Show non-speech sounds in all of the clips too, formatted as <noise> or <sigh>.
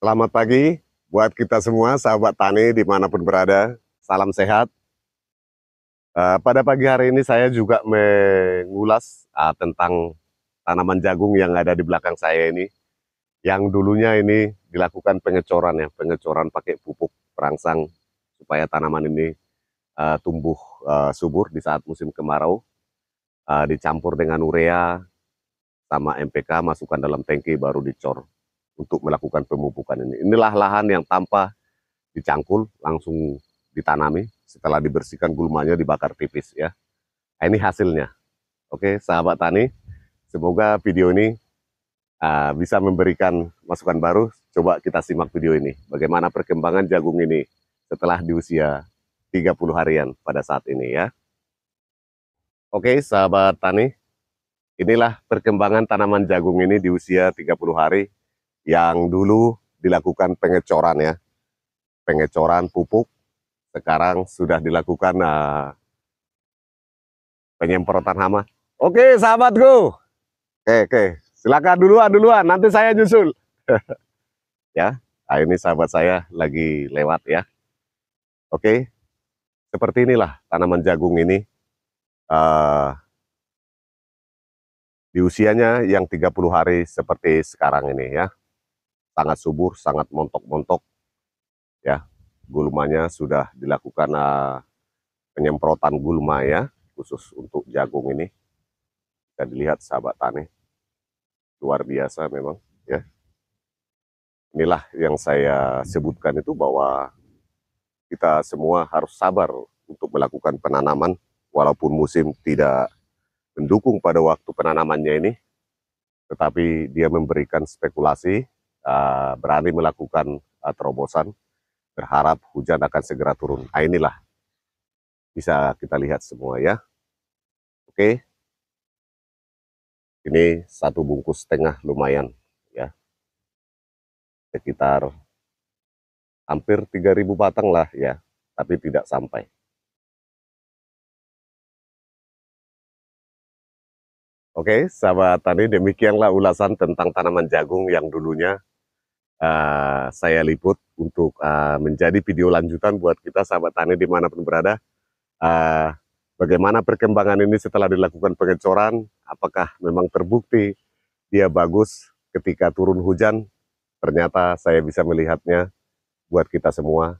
Selamat pagi buat kita semua, sahabat tani di mana pun berada. Salam sehat. Uh, pada pagi hari ini saya juga mengulas uh, tentang tanaman jagung yang ada di belakang saya ini. Yang dulunya ini dilakukan pengecoran ya, pengecoran pakai pupuk perangsang supaya tanaman ini uh, tumbuh uh, subur di saat musim kemarau. Dicampur dengan urea sama MPK, masukkan dalam tangki baru dicor untuk melakukan pemupukan ini. Inilah lahan yang tanpa dicangkul, langsung ditanami. Setelah dibersihkan gulmanya dibakar tipis ya. Nah, ini hasilnya. Oke, sahabat tani, semoga video ini uh, bisa memberikan masukan baru. Coba kita simak video ini. Bagaimana perkembangan jagung ini setelah di usia 30 harian pada saat ini ya. Oke, sahabat tani, inilah perkembangan tanaman jagung ini di usia 30 hari yang dulu dilakukan pengecoran ya, pengecoran pupuk, sekarang sudah dilakukan uh, penyemprotan hama. Oke sahabatku, oke oke, silakan duluan duluan, nanti saya nyusul. <laughs> ya, nah ini sahabat saya lagi lewat ya. Oke, seperti inilah tanaman jagung ini. Uh, di usianya yang 30 hari seperti sekarang ini ya sangat subur, sangat montok-montok. Ya, gulmanya sudah dilakukan uh, penyemprotan gulma ya, khusus untuk jagung ini. Bisa dilihat sahabat tani. Luar biasa memang ya. Inilah yang saya sebutkan itu bahwa kita semua harus sabar untuk melakukan penanaman walaupun musim tidak mendukung pada waktu penanamannya ini tetapi dia memberikan spekulasi uh, berani melakukan uh, terobosan, berharap hujan akan segera turun. Nah, inilah bisa kita lihat semua ya. Oke. Ini satu bungkus setengah lumayan ya. Sekitar hampir 3000 batang lah ya, tapi tidak sampai. Oke, sahabat tani, demikianlah ulasan tentang tanaman jagung yang dulunya uh, saya liput untuk uh, menjadi video lanjutan buat kita sahabat tani di mana pun berada. Uh, bagaimana perkembangan ini setelah dilakukan pengecoran, apakah memang terbukti dia bagus ketika turun hujan, ternyata saya bisa melihatnya buat kita semua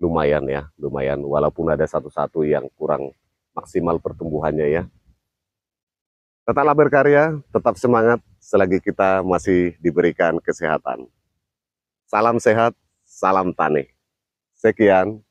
lumayan ya, lumayan walaupun ada satu-satu yang kurang maksimal pertumbuhannya ya. Tetaplah berkarya, tetap semangat selagi kita masih diberikan kesehatan. Salam sehat, salam tani. Sekian,